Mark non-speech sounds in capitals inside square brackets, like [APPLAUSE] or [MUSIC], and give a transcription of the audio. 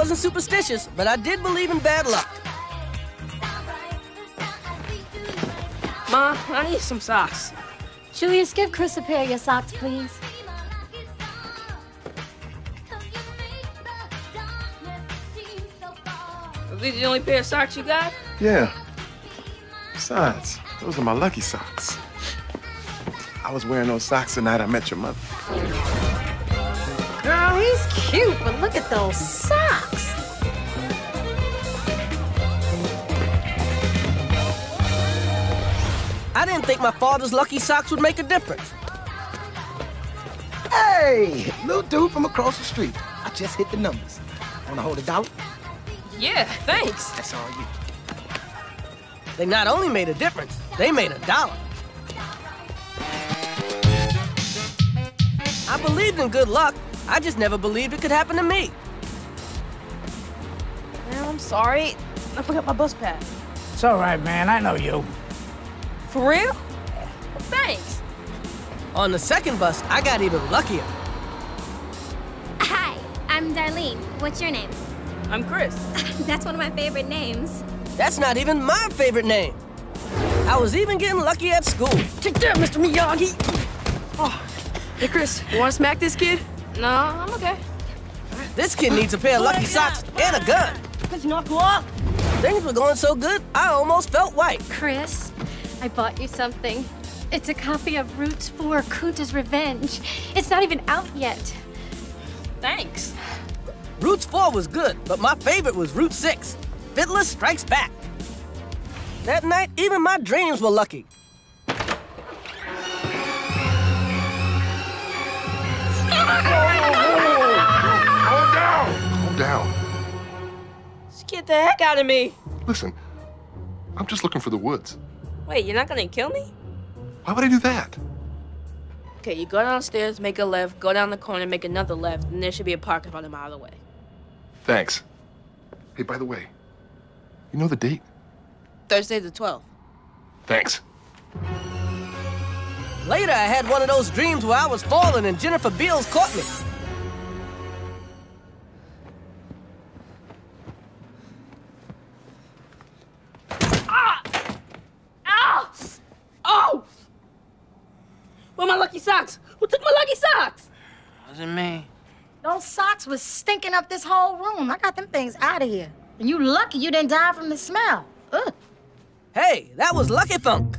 wasn't superstitious, but I did believe in bad luck. Ma, I need some socks. Julius, give Chris a pair of your socks, please. Are these the only pair of socks you got? Yeah. Besides, those are my lucky socks. I was wearing those socks the night I met your mother. Girl, he's cute, but look at those socks. I didn't think my father's lucky socks would make a difference. Hey, little dude from across the street. I just hit the numbers. Wanna hold a dollar? Yeah, thanks. That's all you. They not only made a difference, they made a dollar. I believed in good luck. I just never believed it could happen to me. Man, I'm sorry. I forgot my bus pass. It's all right, man. I know you. For real? Thanks. On the second bus, I got even luckier. Hi, I'm Darlene. What's your name? I'm Chris. [LAUGHS] That's one of my favorite names. That's not even my favorite name. I was even getting lucky at school. Take that, Mr. Miyagi. Oh. Hey, Chris, you want to smack this kid? No, I'm okay. This kid needs a pair of lucky socks and a gun. Let's knock you off. Things were going so good, I almost felt white. Chris, I bought you something. It's a copy of Roots 4, Kunta's Revenge. It's not even out yet. Thanks. Roots 4 was good, but my favorite was Roots 6. Fiddler Strikes Back. That night, even my dreams were lucky. [LAUGHS] the heck out of me. Listen, I'm just looking for the woods. Wait, you're not gonna kill me? Why would I do that? Okay, you go downstairs, make a left, go down the corner, make another left, and there should be a park about a mile away. Thanks. Hey, by the way, you know the date? Thursday the 12th. Thanks. Later, I had one of those dreams where I was falling and Jennifer Beals caught me. Where my lucky socks? Who took my lucky socks? Wasn't me. Those socks was stinking up this whole room. I got them things out of here. And you lucky you didn't die from the smell. Ugh. Hey, that was Lucky Funk.